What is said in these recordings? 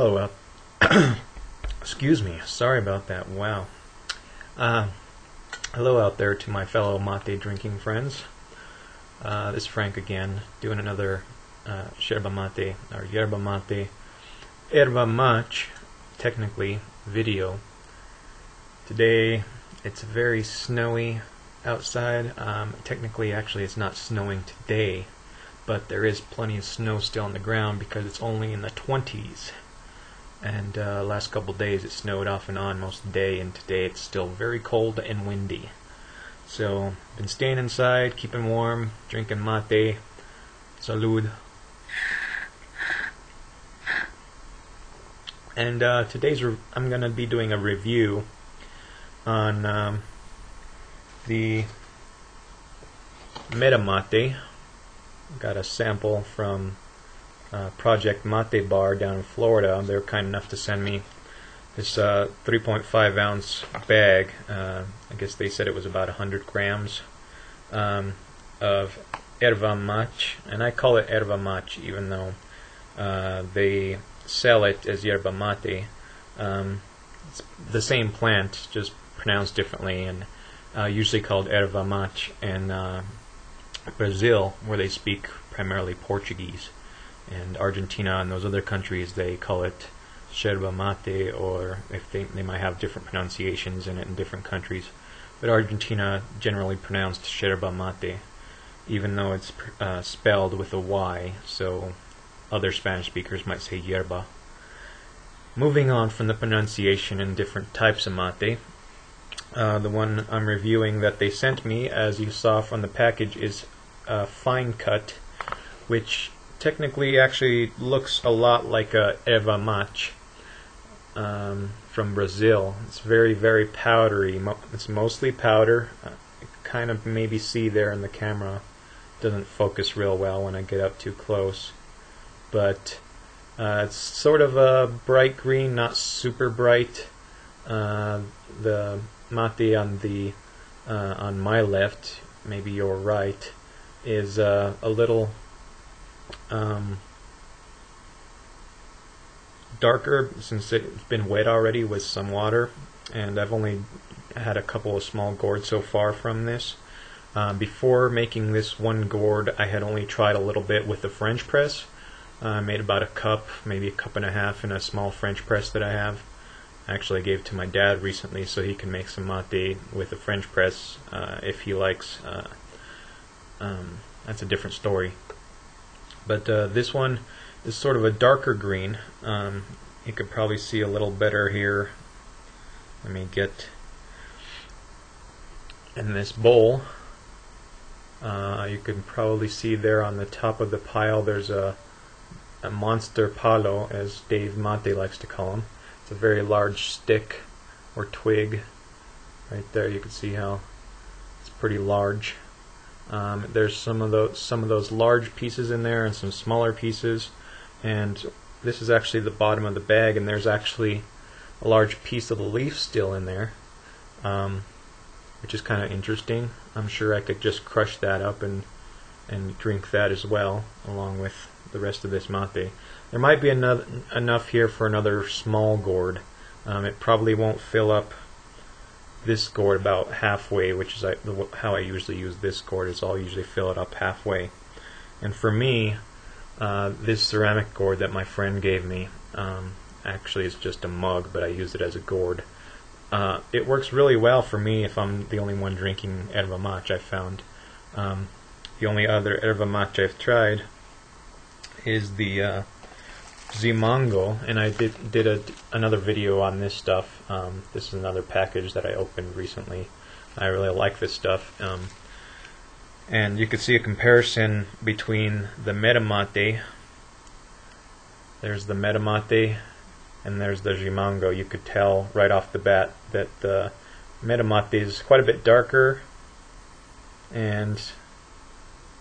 Hello, uh, excuse me. Sorry about that. Wow. Uh, hello out there to my fellow mate drinking friends. Uh, this is Frank again, doing another uh, yerba mate or yerba mate, yerba mach, technically video. Today it's very snowy outside. Um, technically, actually, it's not snowing today, but there is plenty of snow still on the ground because it's only in the 20s and uh, last couple days it snowed off and on most of the day and today it's still very cold and windy. So been staying inside keeping warm drinking mate. Salud. And uh, today's I'm gonna be doing a review on um, the Metamate. Got a sample from uh, Project Mate Bar down in Florida. They were kind enough to send me this uh, 3.5 ounce bag. Uh, I guess they said it was about 100 grams um, of erva mach, and I call it erva mach even though uh, they sell it as yerba mate. Um, it's the same plant, just pronounced differently, and uh, usually called erva mach in uh, Brazil, where they speak primarily Portuguese and Argentina and those other countries they call it yerba mate or if they they might have different pronunciations in it in different countries. But Argentina generally pronounced yerba mate even though it's uh, spelled with a y so other Spanish speakers might say yerba. Moving on from the pronunciation and different types of mate uh, the one I'm reviewing that they sent me as you saw from the package is uh, fine cut which technically actually looks a lot like a Erva Mach um, from Brazil. It's very, very powdery. It's mostly powder. Uh, kind of maybe see there in the camera. Doesn't focus real well when I get up too close. But uh, it's sort of a bright green, not super bright. Uh, the mate on the uh, on my left, maybe your right, is uh, a little um, darker since it's been wet already with some water and I've only had a couple of small gourds so far from this. Um, before making this one gourd I had only tried a little bit with the French press. Uh, I made about a cup, maybe a cup and a half in a small French press that I have. I actually gave to my dad recently so he can make some mate with a French press uh, if he likes. Uh, um, that's a different story. But uh, this one is sort of a darker green. Um, you could probably see a little better here. Let me get in this bowl. Uh, you can probably see there on the top of the pile there's a, a monster palo, as Dave Monte likes to call them. It's a very large stick or twig. Right there you can see how it's pretty large. Um, there's some of those some of those large pieces in there and some smaller pieces, and this is actually the bottom of the bag, and there's actually a large piece of the leaf still in there, um, which is kind of interesting. I'm sure I could just crush that up and and drink that as well, along with the rest of this mate. There might be another, enough here for another small gourd. Um, it probably won't fill up this gourd about halfway, which is how I usually use this gourd, is I'll usually fill it up halfway. And for me, uh, this ceramic gourd that my friend gave me um, actually is just a mug, but I use it as a gourd. Uh, it works really well for me if I'm the only one drinking erva mach I've found. Um, the only other erva mach I've tried is the uh, Chimango, and I did did a, another video on this stuff. Um, this is another package that I opened recently. I really like this stuff. Um, and you can see a comparison between the Metamate. There's the Metamate, and there's the Chimango. You could tell right off the bat that the Metamate is quite a bit darker, and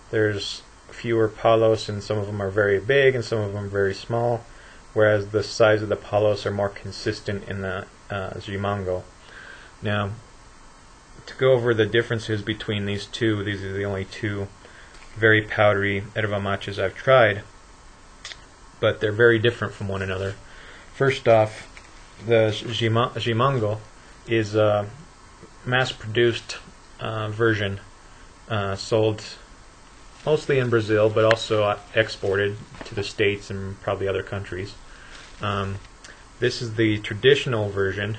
there's fewer palos, and some of them are very big, and some of them very small, whereas the size of the palos are more consistent in the uh, Chimango. Now, to go over the differences between these two, these are the only two very powdery erva machas I've tried, but they're very different from one another. First off, the Chimango is a mass-produced uh, version uh, sold mostly in Brazil, but also uh, exported to the States and probably other countries. Um, this is the traditional version.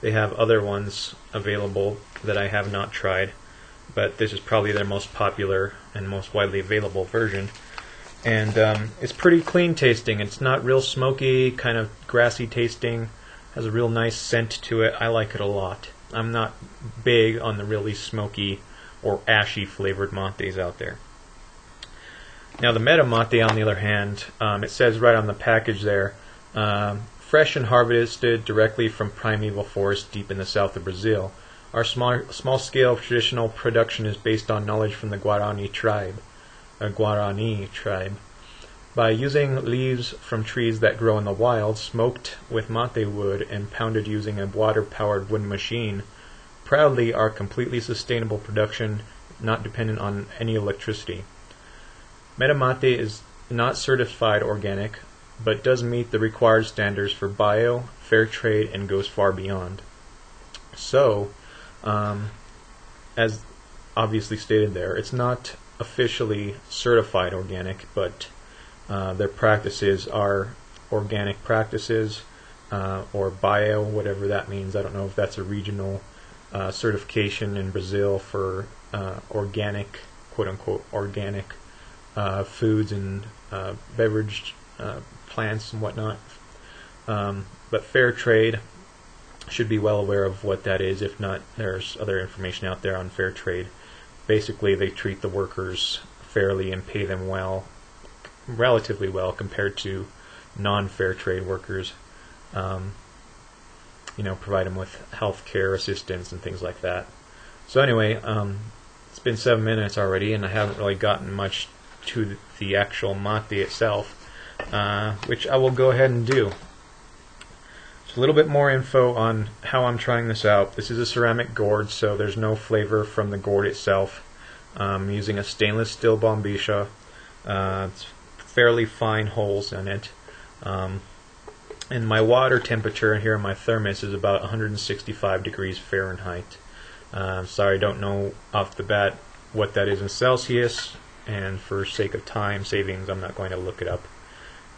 They have other ones available that I have not tried, but this is probably their most popular and most widely available version. And um, it's pretty clean tasting. It's not real smoky, kind of grassy tasting. Has a real nice scent to it. I like it a lot. I'm not big on the really smoky or ashy flavored montes out there. Now the Meta Mate, on the other hand, um, it says right on the package there, um, fresh and harvested directly from primeval forest deep in the south of Brazil. Our small, small-scale traditional production is based on knowledge from the Guarani tribe, a Guarani tribe. By using leaves from trees that grow in the wild, smoked with mate wood, and pounded using a water-powered wooden machine, proudly our completely sustainable production, not dependent on any electricity. Metamate is not certified organic, but does meet the required standards for bio, fair trade, and goes far beyond. So, um, as obviously stated there, it's not officially certified organic, but uh, their practices are organic practices uh, or bio, whatever that means. I don't know if that's a regional uh, certification in Brazil for uh, organic, quote unquote, organic uh, foods and uh, beverage uh, plants and whatnot. Um, but fair trade should be well aware of what that is. If not, there's other information out there on fair trade. Basically, they treat the workers fairly and pay them well, relatively well compared to non-fair trade workers. Um, you know, provide them with health care assistance and things like that. So anyway, um, it's been seven minutes already, and I haven't really gotten much to the actual mate itself, uh, which I will go ahead and do. Just a little bit more info on how I'm trying this out. This is a ceramic gourd, so there's no flavor from the gourd itself. I'm using a stainless steel bombicha. Uh, it's fairly fine holes in it. Um, and my water temperature here in my thermos is about 165 degrees Fahrenheit. Uh, sorry, I don't know off the bat what that is in Celsius and for sake of time savings, I'm not going to look it up.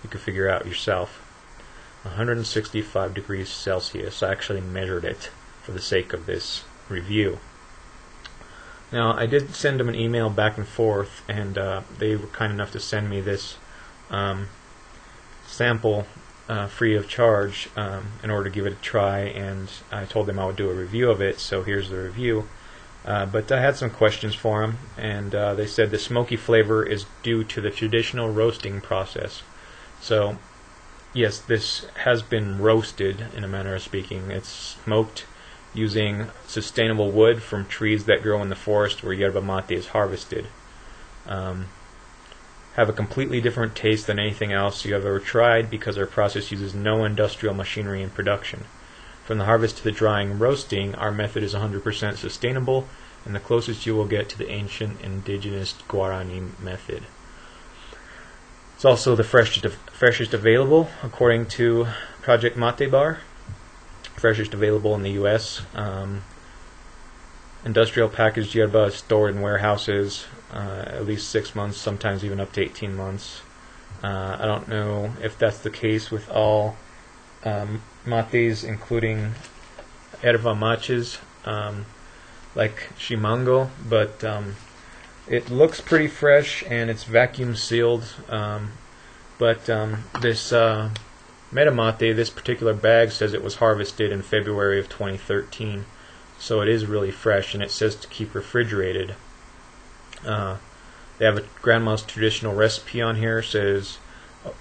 You can figure out yourself. 165 degrees Celsius. I actually measured it for the sake of this review. Now, I did send them an email back and forth, and uh, they were kind enough to send me this um, sample uh, free of charge um, in order to give it a try, and I told them I would do a review of it, so here's the review. Uh, but I had some questions for them, and uh, they said the smoky flavor is due to the traditional roasting process. So, yes, this has been roasted in a manner of speaking. It's smoked using sustainable wood from trees that grow in the forest where yerba mate is harvested. Um, have a completely different taste than anything else you have ever tried because our process uses no industrial machinery in production. From the harvest to the drying and roasting, our method is 100% sustainable and the closest you will get to the ancient indigenous Guarani method. It's also the freshest, freshest available according to Project Mate Bar, freshest available in the U.S. Um, industrial packaged yerba is stored in warehouses uh, at least six months, sometimes even up to 18 months. Uh, I don't know if that's the case with all um, mates, including erva mates, um, like Chimango, but um, it looks pretty fresh and it's vacuum sealed. Um, but um, this uh, Metamate, this particular bag says it was harvested in February of 2013, so it is really fresh, and it says to keep refrigerated. Uh, they have a grandma's traditional recipe on here. Says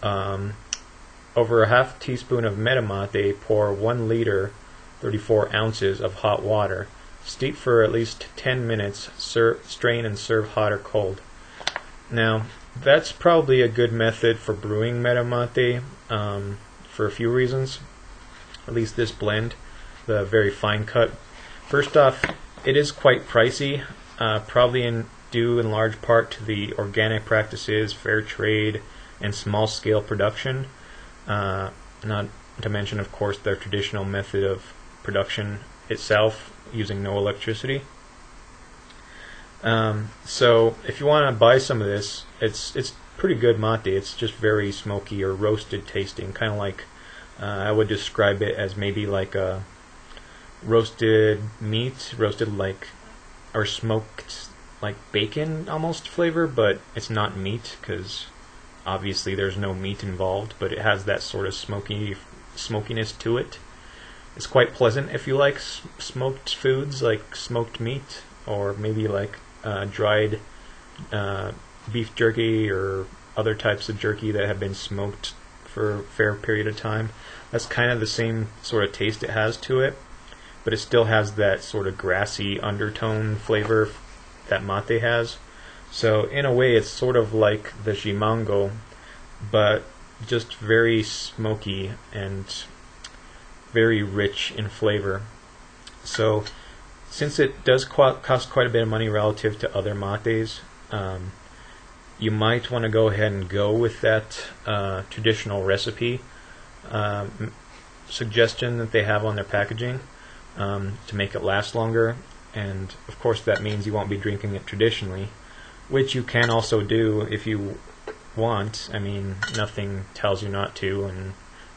um, over a half teaspoon of metamate, pour 1 liter, 34 ounces of hot water. Steep for at least 10 minutes, strain and serve hot or cold. Now, that's probably a good method for brewing metamate um, for a few reasons. At least this blend, the very fine cut. First off, it is quite pricey, uh, probably in, due in large part to the organic practices, fair trade, and small scale production. Uh, not to mention, of course, their traditional method of production itself using no electricity. Um, so if you want to buy some of this, it's it's pretty good mate. It's just very smoky or roasted tasting, kind of like uh, I would describe it as maybe like a roasted meat, roasted like or smoked like bacon almost flavor, but it's not meat because obviously there's no meat involved, but it has that sort of smoky smokiness to it. It's quite pleasant if you like s- smoked foods like smoked meat or maybe like uh, dried uh, beef jerky or other types of jerky that have been smoked for a fair period of time. That's kind of the same sort of taste it has to it, but it still has that sort of grassy undertone flavor that mate has. So in a way, it's sort of like the Chimango, but just very smoky and very rich in flavor. So since it does qu- cost quite a bit of money relative to other mates, um, you might want to go ahead and go with that uh, traditional recipe um, suggestion that they have on their packaging um, to make it last longer. And of course, that means you won't be drinking it traditionally, which you can also do if you want. I mean, nothing tells you not to, and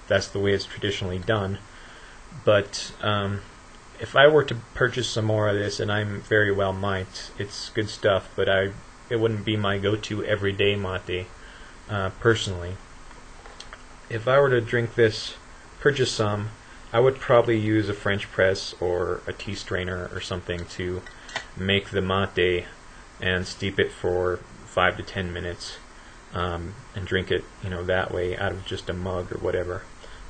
that's the way it's traditionally done. But um, if I were to purchase some more of this, and I'm very well might, it's good stuff, but I it wouldn't be my go-to everyday mate, uh, personally. If I were to drink this, purchase some, I would probably use a French press or a tea strainer or something to make the mate and steep it for five to ten minutes um, and drink it, you know, that way out of just a mug or whatever.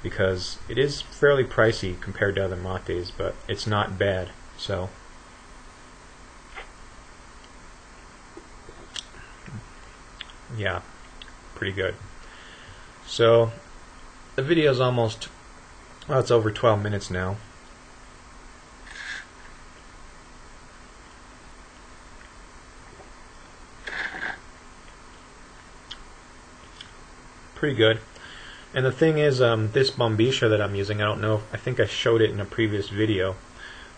Because it is fairly pricey compared to other mates, but it's not bad. So. yeah, pretty good. So the video is almost, well, it's over 12 minutes now. Pretty good. And the thing is, um, this Bombisha that I'm using, I don't know, I think I showed it in a previous video.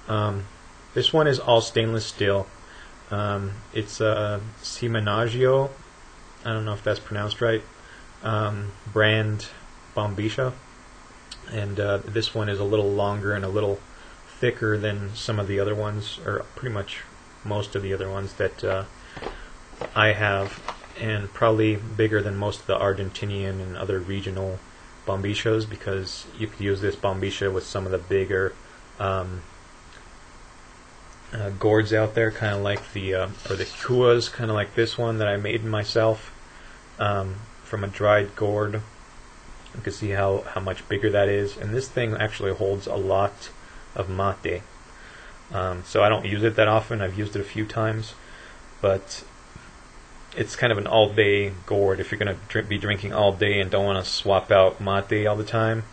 Um, this one is all stainless steel. Um, it's a Siemensagio I don't know if that's pronounced right. Um, brand Bombisha, and uh, this one is a little longer and a little thicker than some of the other ones, or pretty much most of the other ones that uh, I have, and probably bigger than most of the Argentinian and other regional Bombishos because you could use this bombicha with some of the bigger um, uh, gourds out there, kind of like the uh, or the kuas, kind of like this one that I made myself um, from a dried gourd. You can see how, how much bigger that is. And this thing actually holds a lot of mate. Um, so I don't use it that often. I've used it a few times. But it's kind of an all day gourd. If you're going to be drinking all day and don't want to swap out mate all the time,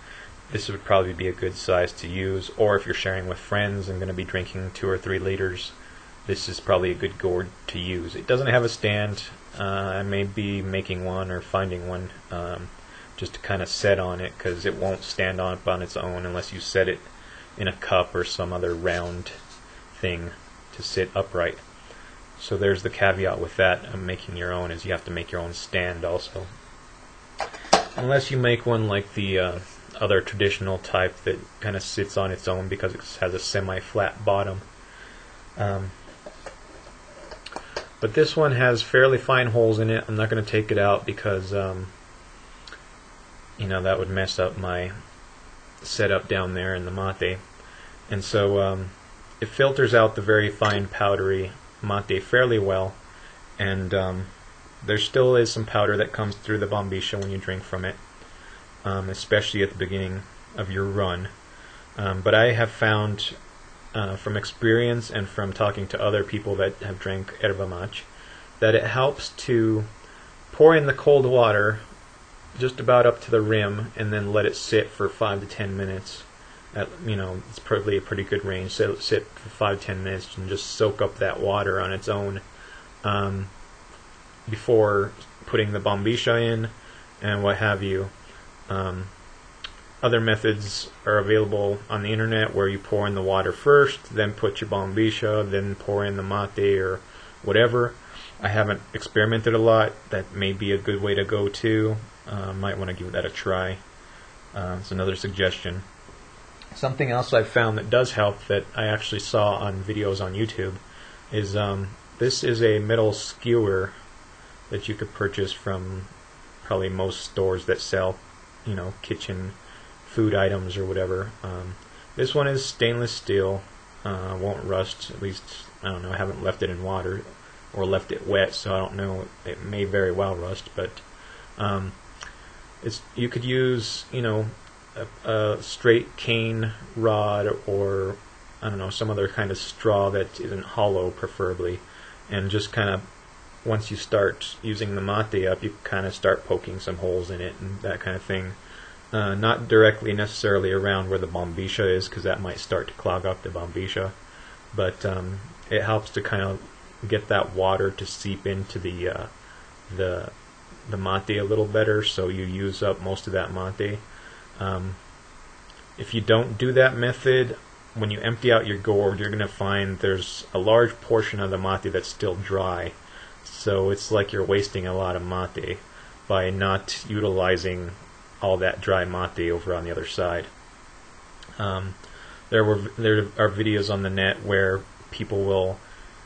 this would probably be a good size to use. Or if you're sharing with friends and going to be drinking two or three liters, this is probably a good gourd to use. It doesn't have a stand. Uh, I may be making one or finding one um, just to kind of set on it because it won't stand up on its own unless you set it in a cup or some other round thing to sit upright. So there's the caveat with that of making your own is you have to make your own stand also. Unless you make one like the uh, other traditional type that kind of sits on its own because it has a semi-flat bottom. Um, but this one has fairly fine holes in it. I'm not going to take it out because, um, you know, that would mess up my setup down there in the mate. And so um, it filters out the very fine powdery mate fairly well. And um, there still is some powder that comes through the bombisha when you drink from it, um, especially at the beginning of your run. Um, but I have found uh, from experience and from talking to other people that have drank erva mate that it helps to pour in the cold water just about up to the rim and then let it sit for five to ten minutes. At, you know, it's probably a pretty good range. So sit for five ten minutes and just soak up that water on its own um, before putting the bombisha in and what have you. Um, other methods are available on the internet where you pour in the water first, then put your bombisha, then pour in the mate or whatever. I haven't experimented a lot. That may be a good way to go too. Uh, might want to give that a try. Uh, it's another suggestion. Something else I've found that does help that I actually saw on videos on YouTube is um, this is a metal skewer that you could purchase from probably most stores that sell, you know, kitchen food items or whatever. Um, this one is stainless steel, uh, won't rust. At least I don't know. I haven't left it in water or left it wet, so I don't know. It may very well rust, but um, it's you could use you know a, straight cane rod or I don't know some other kind of straw that isn't hollow, preferably, and just kind of once you start using the mate up, you kind of start poking some holes in it and that kind of thing. Uh, not directly necessarily around where the bombisha is, because that might start to clog up the bombisha, but um, it helps to kind of get that water to seep into the uh, the the mate a little better, so you use up most of that mate. Um, if you don't do that method, when you empty out your gourd, you're going to find there's a large portion of the mate that's still dry. So it's like you're wasting a lot of mate by not utilizing all that dry mate over on the other side. Um, there were there are videos on the net where people will,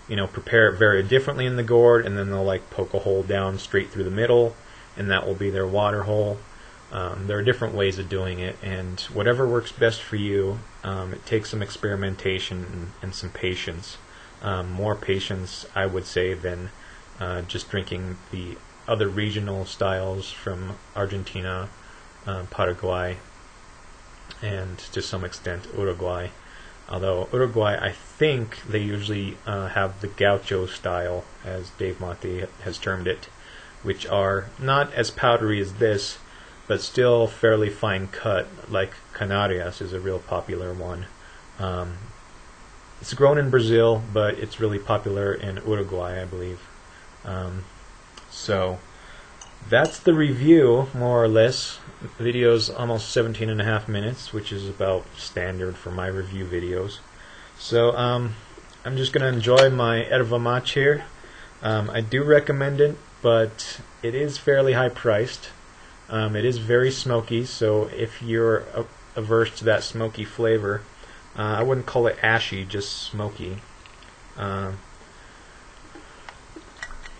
you know, prepare it very differently in the gourd, and then they'll like poke a hole down straight through the middle, and that will be their water hole. Um, there are different ways of doing it, and whatever works best for you, um, it takes some experimentation and, and some patience. Um, more patience, I would say, than uh, just drinking the other regional styles from Argentina, uh, Paraguay, and to some extent Uruguay. Although Uruguay, I think they usually uh, have the gaucho style, as Dave Mate has termed it, which are not as powdery as this, but still fairly fine cut, like Canarias is a real popular one. Um, it's grown in Brazil, but it's really popular in Uruguay, I believe. Um, so that's the review, more or less. The video is almost 17 and a half minutes, which is about standard for my review videos. So um, I'm just going to enjoy my erva mate here. Um, I do recommend it, but it is fairly high priced. Um, it is very smoky, so if you're averse to that smoky flavor, uh, I wouldn't call it ashy, just smoky. Uh,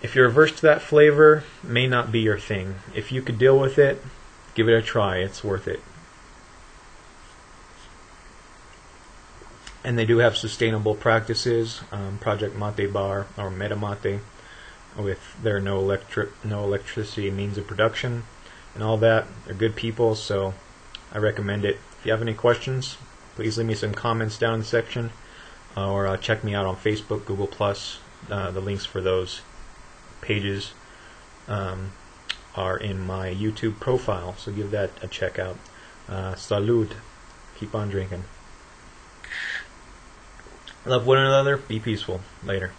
if you're averse to that flavor, may not be your thing. If you could deal with it, give it a try. It's worth it. And they do have sustainable practices, um, Project Mate Bar or Meta Mate, with their no electric no electricity means of production and all that. They're good people, so I recommend it. If you have any questions, please leave me some comments down in the section, or uh, check me out on Facebook, Google Plus. Uh, the links for those pages um, are in my YouTube profile, so give that a check out. Uh, salud. Keep on drinking. Love one another. Be peaceful. Later.